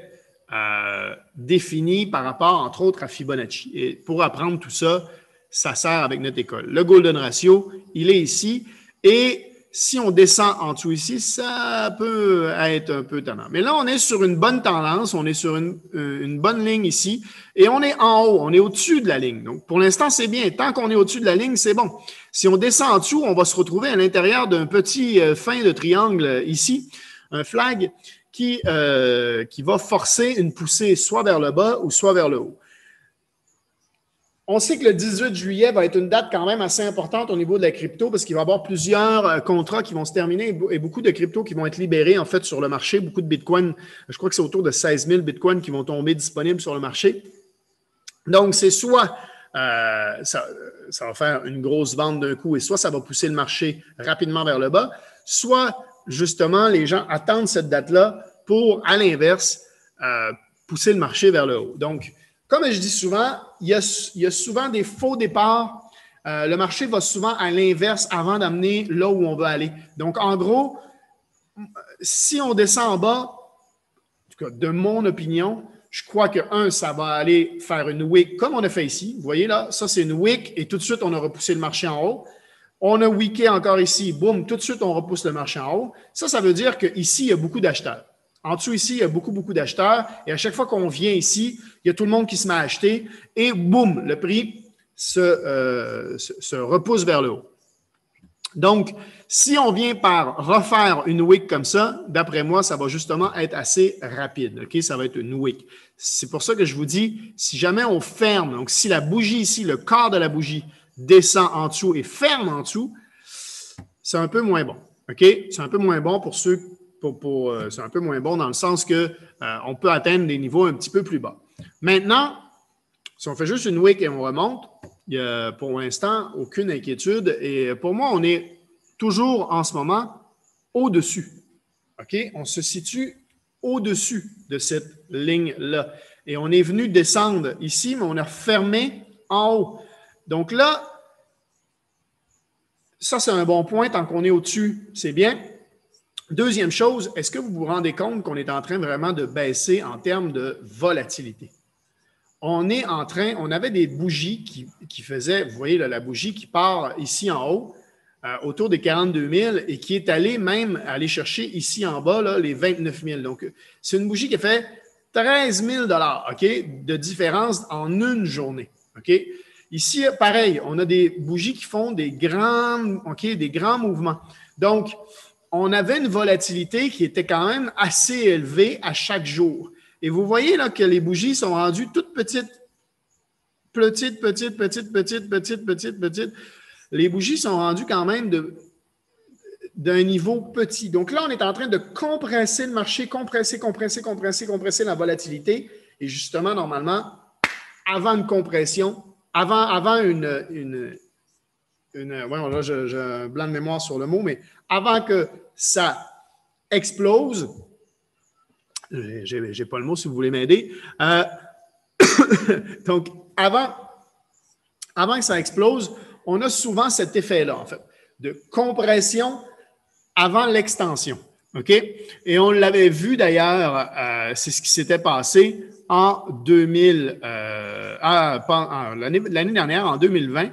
[SPEAKER 1] définies par rapport, entre autres, à Fibonacci. Et pour apprendre tout ça, ça sert avec notre école. Le Golden Ratio, il est ici. Et si on descend en dessous ici, ça peut être un peu tendance. Mais là, on est sur une bonne tendance, on est sur une, une bonne ligne ici, et on est en haut, on est au-dessus de la ligne. Donc, pour l'instant, c'est bien. Tant qu'on est au-dessus de la ligne, c'est bon. Si on descend en dessous, on va se retrouver à l'intérieur d'un petit euh, fin de triangle ici, un flag qui, euh, qui va forcer une poussée soit vers le bas ou soit vers le haut. On sait que le 18 juillet va être une date quand même assez importante au niveau de la crypto parce qu'il va y avoir plusieurs euh, contrats qui vont se terminer et beaucoup de cryptos qui vont être libérés en fait sur le marché. Beaucoup de Bitcoin, je crois que c'est autour de 16 000 Bitcoin qui vont tomber disponibles sur le marché. Donc, c'est soit euh, ça, ça, va faire une grosse vente d'un coup et soit ça va pousser le marché rapidement vers le bas, soit justement les gens attendent cette date-là pour, à l'inverse, euh, pousser le marché vers le haut. Donc, comme je dis souvent, il y a, souvent des faux départs. Euh, le marché va souvent à l'inverse avant d'amener là où on veut aller. Donc, en gros, si on descend en bas, de mon opinion, je crois que, un, ça va aller faire une wick comme on a fait ici. Vous voyez là, ça, c'est une wick et tout de suite, on a repoussé le marché en haut. On a wické encore ici, boum, tout de suite, on repousse le marché en haut. Ça, ça veut dire qu'ici, il y a beaucoup d'acheteurs. En dessous ici, il y a beaucoup, beaucoup d'acheteurs. Et à chaque fois qu'on vient ici, il y a tout le monde qui se met à acheter. Et boum, le prix se, euh, se, repousse vers le haut. Donc, si on vient par refaire une wick comme ça, d'après moi, ça va justement être assez rapide. OK? Ça va être une wick. C'est pour ça que je vous dis, si jamais on ferme, donc si la bougie ici, le corps de la bougie descend en dessous et ferme en dessous, c'est un peu moins bon. OK? C'est un peu moins bon pour ceux euh, c'est un peu moins bon dans le sens qu'on euh, peut atteindre des niveaux un petit peu plus bas. Maintenant, si on fait juste une wick et on remonte, il n'y a pour l'instant aucune inquiétude. Et pour moi, on est toujours en ce moment au-dessus. OK? On se situe au-dessus de cette ligne-là. Et on est venu descendre ici, mais on a fermé en haut. Donc là, ça, c'est un bon point. Tant qu'on est au-dessus, c'est bien. Deuxième chose, est-ce que vous vous rendez compte qu'on est en train vraiment de baisser en termes de volatilité? On est en train, on avait des bougies qui, faisaient, vous voyez la bougie qui part ici en haut, euh, autour des 42 000 et qui est allée même aller chercher ici en bas les 29 000. Donc, c'est une bougie qui a fait 13 000 OK, de différence en une journée. OK? Ici, pareil, on a des bougies qui font des grands, OK, des grands mouvements. Donc, on avait une volatilité qui était quand même assez élevée à chaque jour. Et vous voyez là que les bougies sont rendues toutes petites. Petites, petites, petites, petites, petites, petites, petites. Les bougies sont rendues quand même d'un niveau petit. Donc là, on est en train de compresser le marché, compresser, compresser, compresser, compresser la volatilité. Et justement, normalement, avant une compression, avant, avant une, une, une j'ai un blanc de mémoire sur le mot, mais avant que ça explose, j'ai pas le mot si vous voulez m'aider. Euh, donc, avant, avant que ça explose, on a souvent cet effet-là, en fait, de compression avant l'extension. OK? Et on l'avait vu d'ailleurs, euh, c'est ce qui s'était passé en 2000, euh, l'année dernière, en 2020,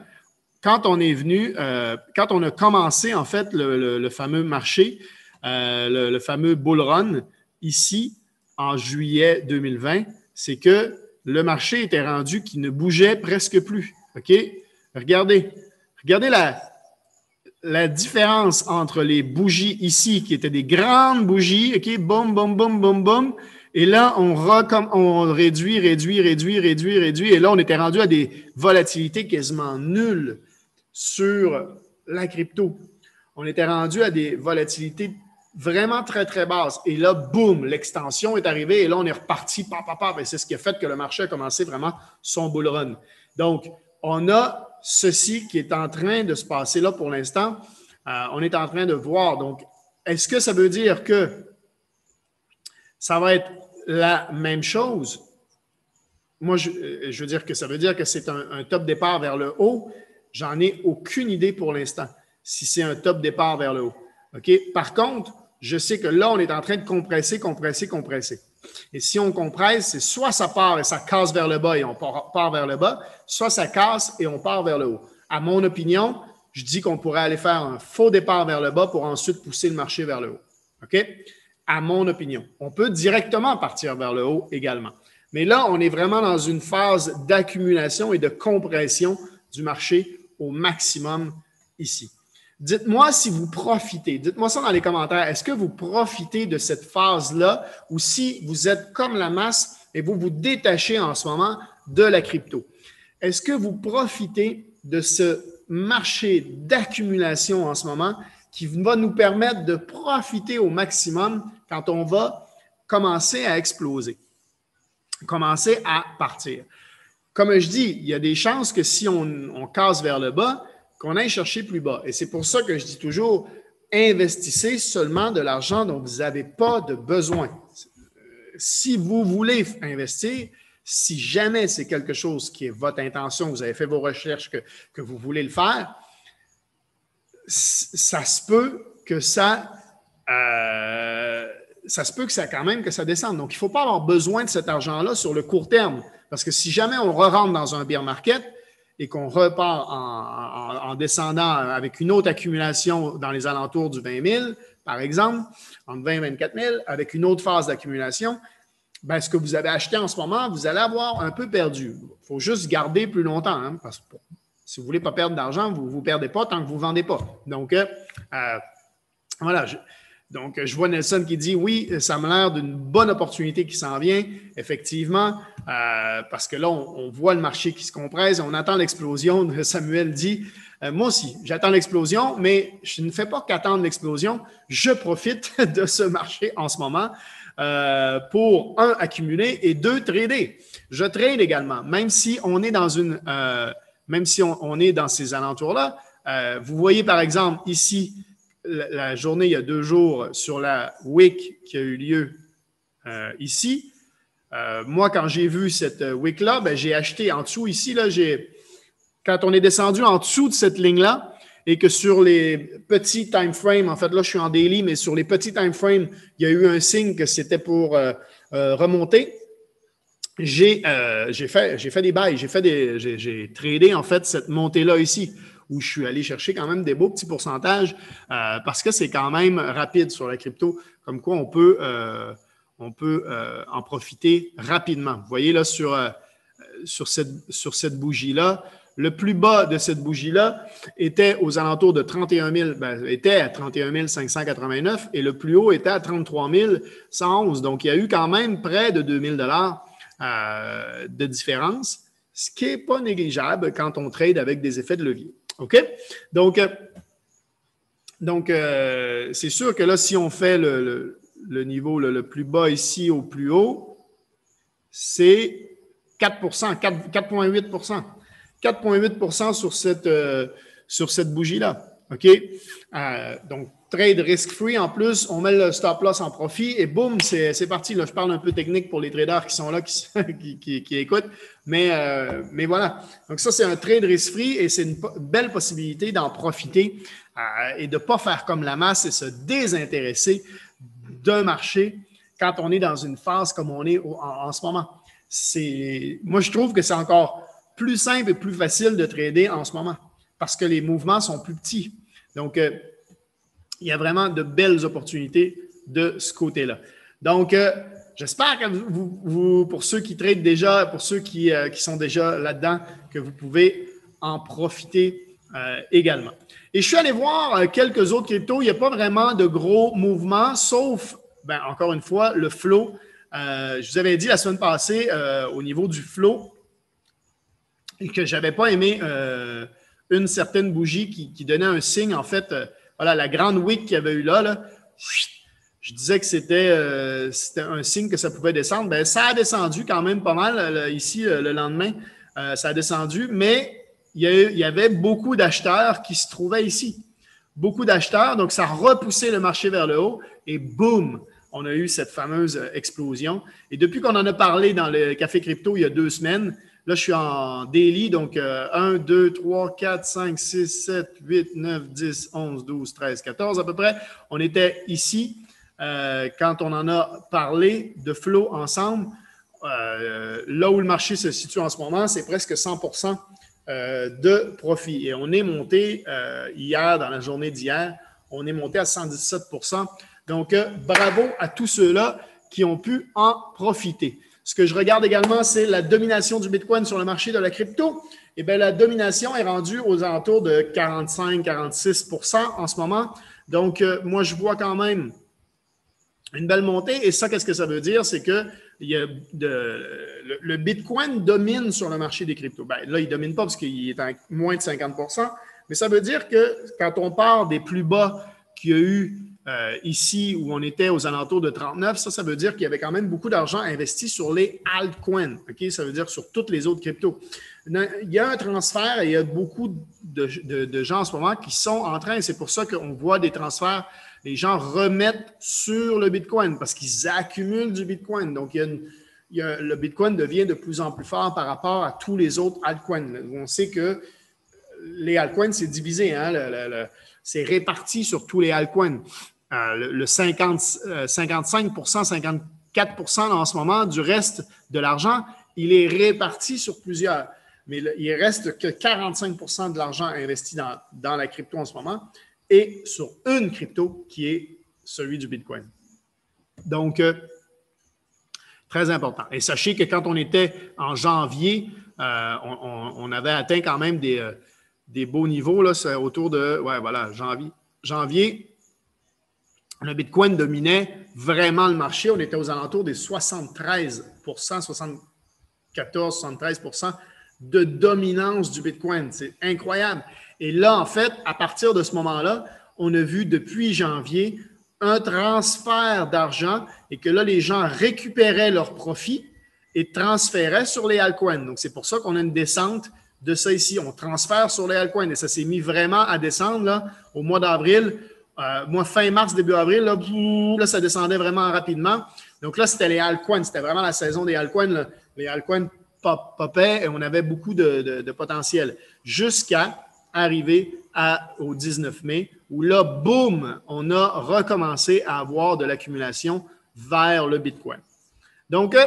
[SPEAKER 1] quand on est venu, euh, quand on a commencé en fait le, fameux marché, le, le, fameux bull run ici, en juillet 2020, c'est que le marché était rendu qui ne bougeait presque plus. OK? Regardez. Regardez la, la différence entre les bougies ici, qui étaient des grandes bougies, OK? Boum, boum, boum, boum, boum. Et là, on, on réduit, réduit, réduit, réduit, réduit. Et là, on était rendu à des volatilités quasiment nulles sur la crypto. On était rendu à des volatilités vraiment très, très basse. Et là, boum, l'extension est arrivée et là, on est reparti, papa, papa. Et c'est ce qui a fait que le marché a commencé vraiment son bull run. Donc, on a ceci qui est en train de se passer là pour l'instant. Euh, on est en train de voir. Donc, est-ce que ça veut dire que ça va être la même chose? Moi, je, euh, veux dire que ça veut dire que c'est un top départ vers le haut. J'en ai aucune idée pour l'instant si c'est un top départ vers le haut. Par contre, je sais que là, on est en train de compresser, compresser, compresser. Et si on compresse, c'est soit ça part et ça casse vers le bas et on part vers le bas, soit ça casse et on part vers le haut. À mon opinion, je dis qu'on pourrait aller faire un faux départ vers le bas pour ensuite pousser le marché vers le haut. OK? À mon opinion. On peut directement partir vers le haut également. Mais là, on est vraiment dans une phase d'accumulation et de compression du marché au maximum ici. Dites-moi si vous profitez. Dites-moi ça dans les commentaires. Est-ce que vous profitez de cette phase-là ou si vous êtes comme la masse et vous vous détachez en ce moment de la crypto? Est-ce que vous profitez de ce marché d'accumulation en ce moment qui va nous permettre de profiter au maximum quand on va commencer à exploser, commencer à partir? Comme je dis, il y a des chances que si on, casse vers le bas, qu'on aille chercher plus bas. Et c'est pour ça que je dis toujours, investissez seulement de l'argent dont vous n'avez pas de besoin. Si vous voulez investir, si jamais c'est quelque chose qui est votre intention, vous avez fait vos recherches, que, que vous voulez le faire, ça se peut que ça, euh, ça se peut que ça quand même que ça descende. Donc, il ne faut pas avoir besoin de cet argent-là sur le court terme. Parce que si jamais on re rentre dans un bear market, et qu'on repart en, descendant avec une autre accumulation dans les alentours du 20 000, par exemple, entre 20 et 24 000, avec une autre phase d'accumulation, ben, ce que vous avez acheté en ce moment, vous allez avoir un peu perdu. Il faut juste garder plus longtemps, hein, parce que si vous ne voulez pas perdre d'argent, vous ne perdez pas tant que vous ne vendez pas. Donc, euh, euh, voilà. Donc, je vois Nelson qui dit oui, ça m'a l'air d'une bonne opportunité qui s'en vient. Effectivement, euh, parce que là, on, voit le marché qui se compresse, on attend l'explosion. Samuel dit, euh, moi aussi, j'attends l'explosion, mais je ne fais pas qu'attendre l'explosion. Je profite de ce marché en ce moment euh, pour, un, accumuler et deux, trader. Je trade également, même si on est dans une, même si on, est dans ces alentours-là. vous voyez, par exemple, ici, la, journée, il y a deux jours, sur la WIC qui a eu lieu ici. Euh, moi, quand j'ai vu cette euh, wick-là, ben, j'ai acheté en dessous ici, là, quand on est descendu en dessous de cette ligne-là, et que sur les petits time frames, en fait, là, je suis en daily, mais sur les petits time frames, il y a eu un signe que c'était pour euh, euh, remonter. J'ai fait, des bails, j'ai fait j'ai tradé en fait cette montée-là ici, où je suis allé chercher quand même des beaux petits pourcentages parce que c'est quand même rapide sur la crypto, comme quoi on peut, on peut en profiter rapidement. Vous voyez là sur, sur cette, sur cette bougie-là, le plus bas de cette bougie-là était aux alentours de 31 000, ben, était à 31 589 et le plus haut était à 33 111. Donc, il y a eu quand même près de 2 000 dollars euh, de différence, ce qui n'est pas négligeable quand on trade avec des effets de levier. OK? Donc, euh, donc euh, c'est sûr que là, si on fait le, niveau le, plus bas ici au plus haut, c'est 4% 4,8% 4,8% sur cette, euh, sur cette bougie-là. OK? Euh, donc, trade risk-free. En plus, on met le stop-loss en profit et boum, c'est parti. Là, je parle un peu technique pour les traders qui sont là, qui, qui, écoutent. Mais, euh, mais voilà. Donc, ça, c'est un trade risk-free et c'est une belle possibilité d'en profiter et de ne pas faire comme la masse et se désintéresser d'un marché quand on est dans une phase comme on est en, en ce moment. Moi, je trouve que c'est encore plus simple et plus facile de trader en ce moment parce que les mouvements sont plus petits. Donc, euh, il y a vraiment de belles opportunités de ce côté-là. Donc, euh, j'espère que vous, pour ceux qui tradent déjà, pour ceux qui, euh, qui sont déjà là-dedans, que vous pouvez en profiter également. Et je suis allé voir quelques autres cryptos. Il n'y a pas vraiment de gros mouvements, sauf, ben, encore une fois, le flow. je vous avais dit la semaine passée, au niveau du flow, que je n'avais pas aimé euh, une certaine bougie qui, donnait un signe, en fait, euh, voilà, la grande wick qu'il y avait eu là, je disais que euh, c'était un signe que ça pouvait descendre. Ben, ça a descendu quand même pas mal ici le lendemain. ça a descendu, mais il y, avait beaucoup d'acheteurs qui se trouvaient ici. Beaucoup d'acheteurs, donc ça a repoussé le marché vers le haut et boum, on a eu cette fameuse explosion. Et depuis qu'on en a parlé dans le Café Crypto il y a deux semaines, Là, je suis en daily, donc 1, 2, 3, 4, 5, 6, 7, 8, 9, 10, 11, 12, 13, 14 à peu près. On était ici euh, quand on en a parlé de flow ensemble. Euh, là où le marché se situe en ce moment, c'est presque 100% euh, de profit. Et on est monté hier, dans la journée d'hier, on est monté à 117% Donc, bravo à tous ceux-là qui ont pu en profiter. Ce que je regarde également, c'est la domination du Bitcoin sur le marché de la crypto. Eh bien, la domination est rendue aux alentours de 45-46% en ce moment. Donc, euh, moi, je vois quand même une belle montée. Et ça, qu'est-ce que ça veut dire? C'est que le, Bitcoin domine sur le marché des cryptos. Ben, là, il ne domine pas parce qu'il est à moins de 50% mais ça veut dire que quand on part des plus bas qu'il y a eu euh, ici où on était aux alentours de 39, ça, ça veut dire qu'il y avait quand même beaucoup d'argent investi sur les altcoins. Ça veut dire sur toutes les autres cryptos. Il y a un transfert et il y a beaucoup de, gens en ce moment qui sont en train, c'est pour ça qu'on voit des transferts, les gens remettent sur le Bitcoin parce qu'ils accumulent du Bitcoin. Donc, le Bitcoin devient de plus en plus fort par rapport à tous les autres altcoins. On sait que les altcoins, c'est divisé. Hein? C'est réparti sur tous les altcoins. Euh, le, 50, 55% 54% en ce moment du reste de l'argent, il est réparti sur plusieurs. Mais il reste que 45% de l'argent investi dans, la crypto en ce moment et sur une crypto qui est celui du Bitcoin. Donc, euh, très important. Et sachez que quand on était en janvier, euh, on, avait atteint quand même des, des beaux niveaux, là, autour de, ouais, voilà, janvier. Janvier, le Bitcoin dominait vraiment le marché. On était aux alentours des 73% 74, 73% de dominance du Bitcoin. C'est incroyable. Et là, en fait, à partir de ce moment-là, on a vu depuis janvier un transfert d'argent et que là, les gens récupéraient leurs profits et transféraient sur les altcoins. Donc, c'est pour ça qu'on a une descente de ça ici. On transfère sur les altcoins et ça s'est mis vraiment à descendre au mois d'avril. Euh, fin mars, début avril, là, ça descendait vraiment rapidement. Donc là, c'était les altcoins. C'était vraiment la saison des altcoins. Les altcoins popaient et on avait beaucoup de, potentiel. Jusqu'à arrivé au 19 mai, où là, boum, on a recommencé à avoir de l'accumulation vers le Bitcoin. Donc, euh,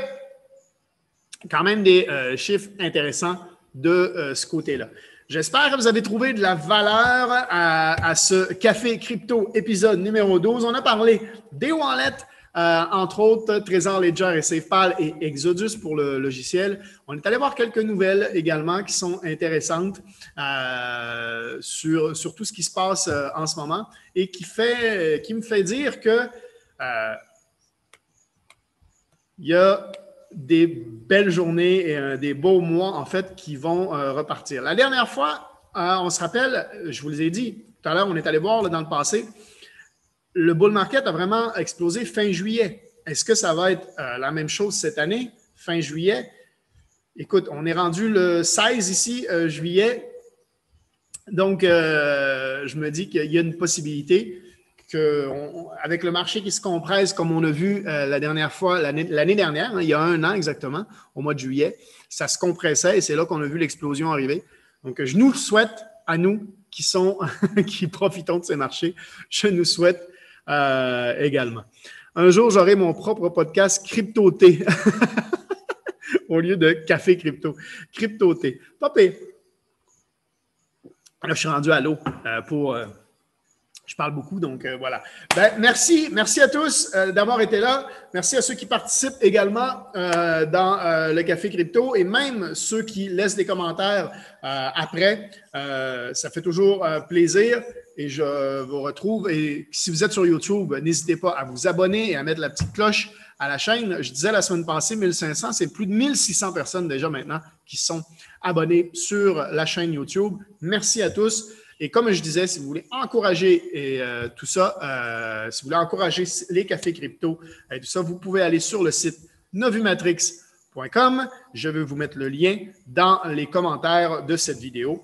[SPEAKER 1] quand même des euh, chiffres intéressants de euh, ce côté-là. J'espère que vous avez trouvé de la valeur à, ce Café Crypto épisode numéro 12. On a parlé des wallets, euh, entre autres Trésor Ledger et SafePal et Exodus pour le logiciel. On est allé voir quelques nouvelles également qui sont intéressantes euh, sur, tout ce qui se passe en ce moment et qui, qui me fait dire que il y a des belles journées et des beaux mois, en fait, qui vont repartir. La dernière fois, on se rappelle, je vous l'ai dit, tout à l'heure, on est allé voir dans le passé, le bull market a vraiment explosé fin juillet. Est-ce que ça va être euh, la même chose cette année, fin juillet? Écoute, on est rendu le 16 ici, euh, juillet. Donc, euh, je me dis qu'il y a une possibilité avec le marché qui se compresse, comme on a vu la dernière fois, l'année dernière, hein, il y a un an exactement, au mois de juillet, ça se compressait et c'est là qu'on a vu l'explosion arriver. Donc, je nous souhaite à nous qui sont, qui profitons de ces marchés, je nous souhaite euh, également. Un jour, j'aurai mon propre podcast Crypto-T au lieu de Café Crypto. Crypto-T. Popé. Là, je suis rendu à l'eau euh, pour. Euh, je parle beaucoup, donc voilà. Ben, merci, merci à tous d'avoir été là. Merci à ceux qui participent également dans le Café Crypto et même ceux qui laissent des commentaires après. ça fait toujours plaisir et je vous retrouve. Et si vous êtes sur YouTube, n'hésitez pas à vous abonner et à mettre la petite cloche à la chaîne. Je disais la semaine passée 1500, c'est plus de 1600 personnes déjà maintenant qui sont abonnées sur la chaîne YouTube. Merci à tous. Et comme je disais, si vous voulez encourager et, euh, tout ça, euh, si vous voulez encourager les cafés crypto et tout ça, vous pouvez aller sur le site novumatrix.com. Je vais vous mettre le lien dans les commentaires de cette vidéo.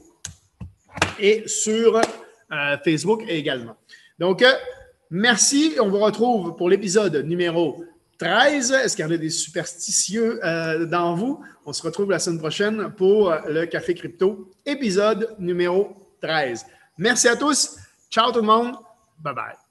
[SPEAKER 1] Et sur Facebook également. Donc, euh, merci. On vous retrouve pour l'épisode numéro 13. Est-ce qu'il y en a des superstitieux euh, dans vous? On se retrouve la semaine prochaine pour le Café Crypto, épisode numéro 13. Merci à tous. Ciao tout le monde. Bye bye.